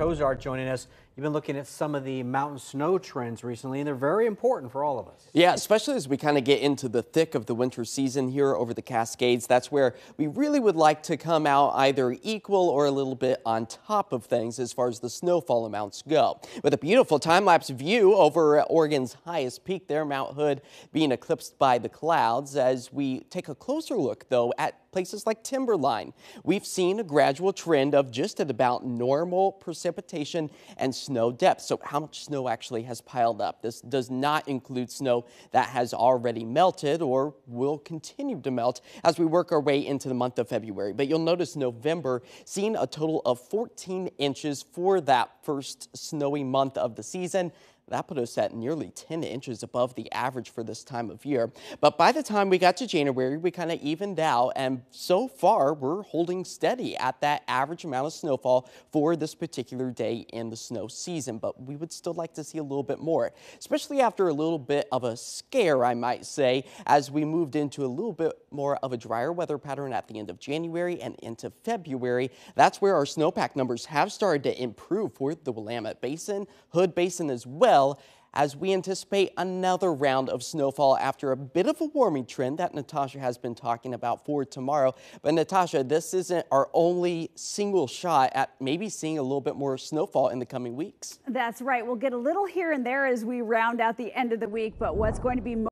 Cozart joining us. You've been looking at some of the mountain snow trends recently, and they're very important for all of us. Yeah, especially as we kind of get into the thick of the winter season here over the Cascades. That's where we really would like to come out either equal or a little bit on top of things as far as the snowfall amounts go. With a beautiful time-lapse view over Oregon's highest peak there, Mount Hood, being eclipsed by the clouds. As we take a closer look, though, at places like Timberline, we've seen a gradual trend of just at about normal precipitation and snow depth. So how much snow actually has piled up? This does not include snow that has already melted or will continue to melt as we work our way into the month of February. But you'll notice November seeing a total of 14 inches for that first snowy month of the season. That put us at nearly 10 inches above the average for this time of year. But by the time we got to January, we kind of evened out, and so far we're holding steady at that average amount of snowfall for this particular day in the snow season. But we would still like to see a little bit more, especially after a little bit of a scare, I might say, as we moved into a little bit more of a drier weather pattern at the end of January and into February. That's where our snowpack numbers have started to improve for the Willamette Basin, Hood Basin as well well as we anticipate another round of snowfall after a bit of a warming trend that Natasha has been talking about for tomorrow. But Natasha, this isn't our only single shot at maybe seeing a little bit more snowfall in the coming weeks. That's right. We'll get a little here and there as we round out the end of the week, but what's going to be